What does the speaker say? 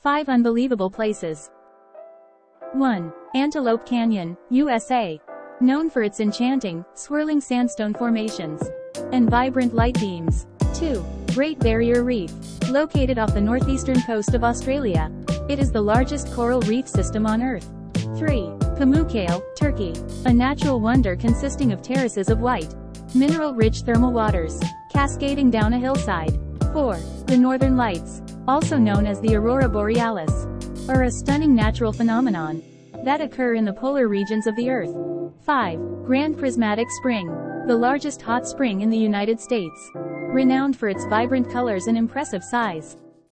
5 Unbelievable Places 1. Antelope Canyon, USA. Known for its enchanting, swirling sandstone formations and vibrant light beams. 2. Great Barrier Reef. Located off the northeastern coast of Australia. It is the largest coral reef system on Earth. 3. Pamukkale, Turkey. A natural wonder consisting of terraces of white, mineral-rich thermal waters, cascading down a hillside. 4. The Northern Lights, also known as the Aurora Borealis, are a stunning natural phenomenon that occur in the polar regions of the Earth. 5. Grand Prismatic Spring, the largest hot spring in the United States, renowned for its vibrant colors and impressive size.